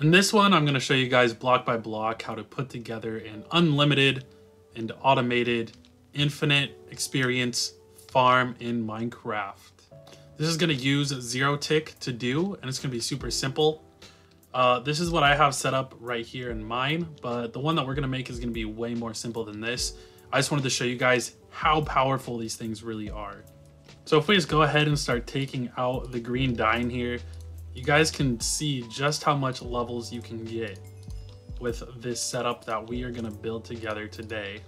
In this one, I'm going to show you guys block by block how to put together an unlimited and automated infinite experience farm in Minecraft. This is going to use zero tick to do, and it's going to be super simple. Uh, this is what I have set up right here in mine, but the one that we're going to make is going to be way more simple than this. I just wanted to show you guys how powerful these things really are. So if we just go ahead and start taking out the green dye here, you guys can see just how much levels you can get with this setup that we are going to build together today.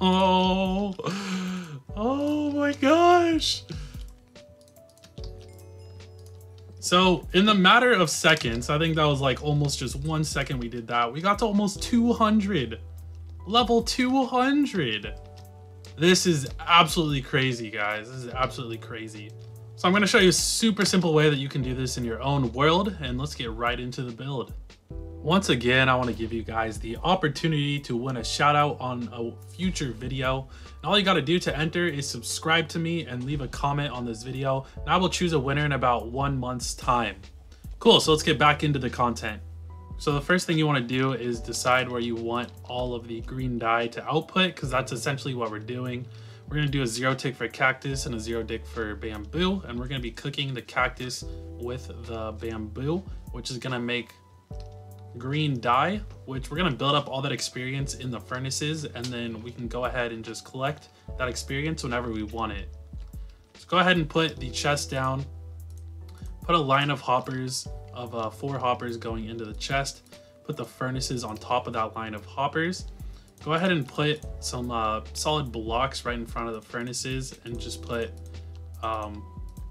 oh, oh my gosh. So in the matter of seconds, I think that was like almost just one second we did that. We got to almost 200. Level 200. This is absolutely crazy, guys. This is absolutely crazy. So I'm going to show you a super simple way that you can do this in your own world, and let's get right into the build. Once again, I want to give you guys the opportunity to win a shout out on a future video. And all you got to do to enter is subscribe to me and leave a comment on this video, and I will choose a winner in about one month's time. Cool, so let's get back into the content. So the first thing you want to do is decide where you want all of the green dye to output, because that's essentially what we're doing. We're going to do a zero tick for cactus and a zero tick for bamboo, and we're going to be cooking the cactus with the bamboo, which is going to make green dye, which we're gonna build up all that experience in the furnaces and then we can go ahead and just collect that experience whenever we want it. So go ahead and put the chest down, put a line of hoppers of uh, four hoppers going into the chest, put the furnaces on top of that line of hoppers, go ahead and put some uh, solid blocks right in front of the furnaces and just put um,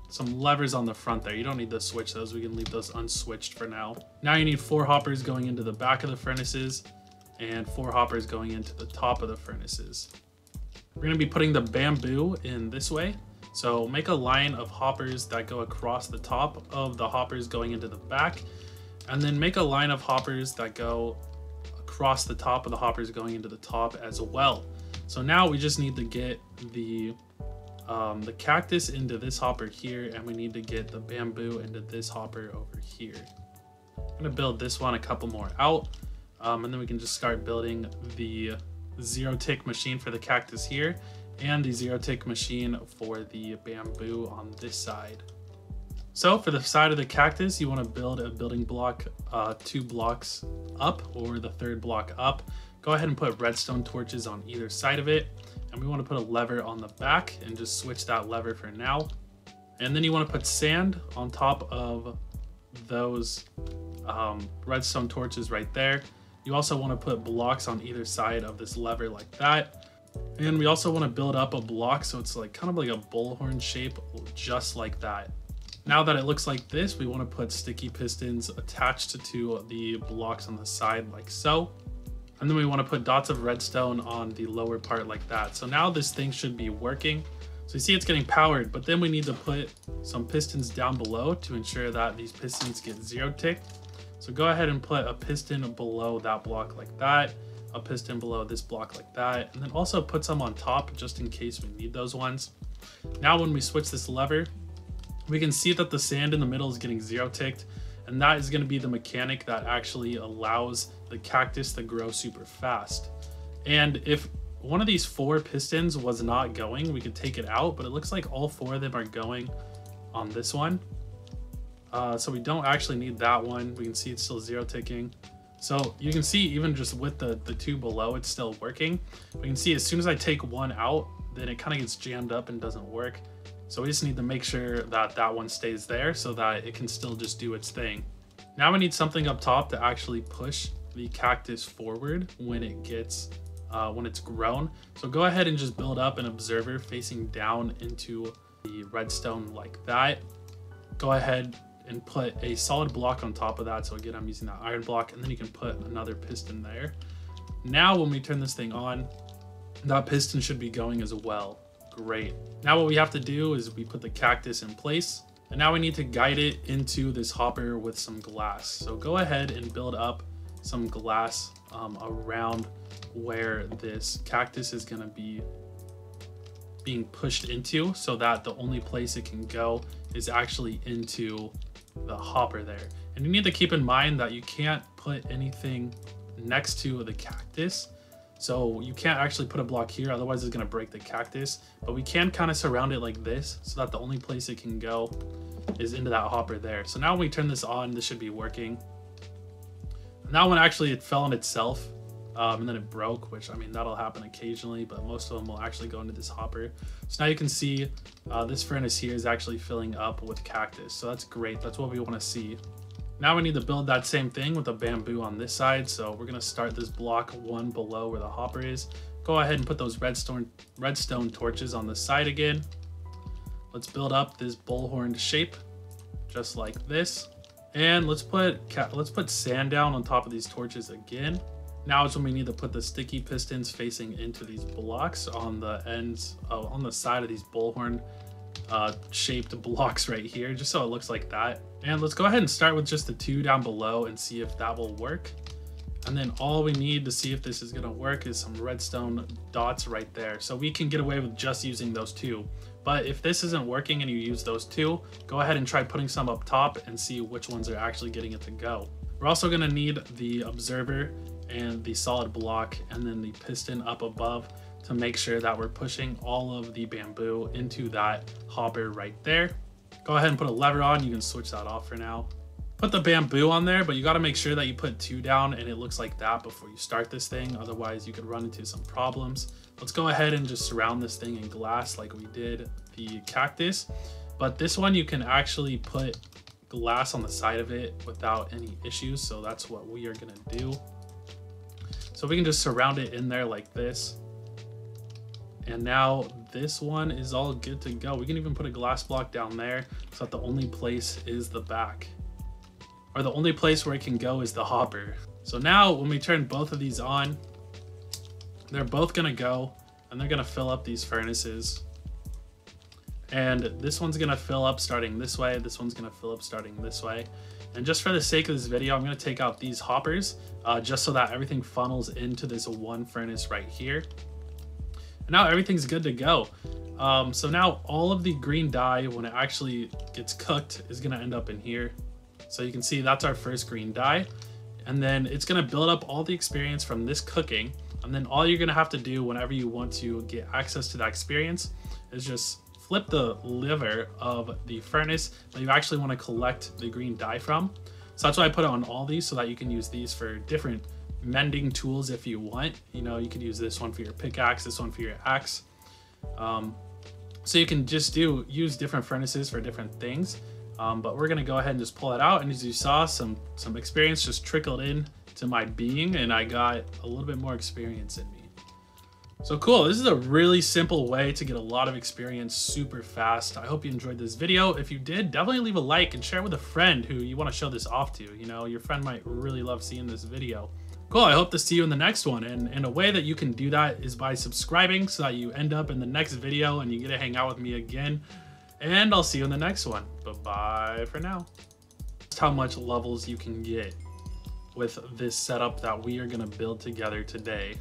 some levers on the front there. You don't need to switch those. We can leave those unswitched for now. Now you need four hoppers going into the back of the furnaces and four hoppers going into the top of the furnaces. We're to be putting the bamboo in this way. So make a line of hoppers that go across the top of the hoppers going into the back. And then make a line of hoppers that go across the top of the hoppers going into the top as well. So now we just need to get the um, the cactus into this hopper here and we need to get the bamboo into this hopper over here. I'm gonna build this one a couple more out um, and then we can just start building the zero tick machine for the cactus here and the zero tick machine for the bamboo on this side. So for the side of the cactus, you want to build a building block uh, two blocks up or the third block up. Go ahead and put redstone torches on either side of it and we want to put a lever on the back and just switch that lever for now. And then you want to put sand on top of those um, redstone torches right there. You also want to put blocks on either side of this lever like that. And we also want to build up a block so it's like kind of like a bullhorn shape just like that. Now that it looks like this, we want to put sticky pistons attached to the blocks on the side like so. And then we want to put dots of redstone on the lower part like that. So now this thing should be working. So you see it's getting powered, but then we need to put some pistons down below to ensure that these pistons get zero ticked. So go ahead and put a piston below that block like that, a piston below this block like that, and then also put some on top just in case we need those ones. Now when we switch this lever, we can see that the sand in the middle is getting zero ticked, and that is going to be the mechanic that actually allows the cactus to grow super fast. And if one of these four pistons was not going, we could take it out, but it looks like all four of them are going on this one. Uh, so we don't actually need that one. We can see it's still zero ticking. So you can see even just with the, the two below, it's still working. We can see as soon as I take one out, then it kind of gets jammed up and doesn't work. So we just need to make sure that that one stays there so that it can still just do its thing. Now we need something up top to actually push the cactus forward when it gets uh, when it's grown. So go ahead and just build up an observer facing down into the redstone like that. Go ahead and put a solid block on top of that. So again, I'm using that iron block and then you can put another piston there. Now when we turn this thing on, that piston should be going as well. Great. Now what we have to do is we put the cactus in place and now we need to guide it into this hopper with some glass. So go ahead and build up some glass um, around where this cactus is going to be being pushed into so that the only place it can go is actually into the hopper there. And you need to keep in mind that you can't put anything next to the cactus. So you can't actually put a block here, otherwise it's gonna break the cactus. But we can kind of surround it like this so that the only place it can go is into that hopper there. So now when we turn this on, this should be working. And that one actually it fell on itself, um, and then it broke, which I mean, that'll happen occasionally, but most of them will actually go into this hopper. So now you can see uh, this furnace here is actually filling up with cactus. So that's great. That's what we want to see. Now we need to build that same thing with the bamboo on this side. So we're going to start this block one below where the hopper is. Go ahead and put those redstone, redstone torches on the side again. Let's build up this bullhorn shape just like this. And let's put let's put sand down on top of these torches again. Now is when we need to put the sticky pistons facing into these blocks on the ends, uh, on the side of these bullhorn uh, shaped blocks right here, just so it looks like that. And let's go ahead and start with just the two down below and see if that will work. And then all we need to see if this is gonna work is some redstone dots right there. So we can get away with just using those two. But if this isn't working and you use those two, go ahead and try putting some up top and see which ones are actually getting it to go. We're also gonna need the observer and the solid block and then the piston up above to make sure that we're pushing all of the bamboo into that hopper right there. Go ahead and put a lever on. You can switch that off for now. Put the bamboo on there, but you got to make sure that you put two down and it looks like that before you start this thing. Otherwise, you could run into some problems. Let's go ahead and just surround this thing in glass like we did the cactus. But this one, you can actually put glass on the side of it without any issues. So that's what we are to do. So we can just surround it in there like this. And now this one is all good to go. We can even put a glass block down there so that the only place is the back. Or the only place where it can go is the hopper. So now when we turn both of these on, they're both gonna go and they're gonna fill up these furnaces. And this one's gonna fill up starting this way. This one's gonna fill up starting this way. And just for the sake of this video, I'm to take out these hoppers uh, just so that everything funnels into this one furnace right here. And now everything's good to go. Um, so now all of the green dye, when it actually gets cooked, is to end up in here. So you can see that's our first green dye. And then it's to build up all the experience from this cooking. And then all you're to have to do whenever you want to get access to that experience is just flip the lever of the furnace that you actually want to collect the green dye from. So that's why I put it on all these so that you can use these for different mending tools if you want. You know, you could use this one for your pickaxe, this one for your axe. Um, so you can just do use different furnaces for different things. Um, but we're gonna go ahead and just pull it out. And as you saw, some some experience just trickled in to my being, and I got a little bit more experience in me. So cool, this is a really simple way to get a lot of experience super fast. I hope you enjoyed this video. If you did, definitely leave a like and share it with a friend who you want to show this off to. You know, your friend might really love seeing this video. Cool, I hope to see you in the next one. And, and a way that you can do that is by subscribing so that you end up in the next video and you get to hang out with me again. And I'll see you in the next one. Bye-bye for now. Just how much levels you can get with this setup that we are going to build together today.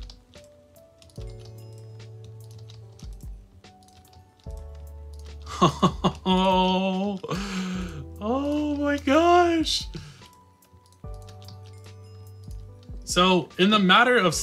Oh, oh my gosh. So, in the matter of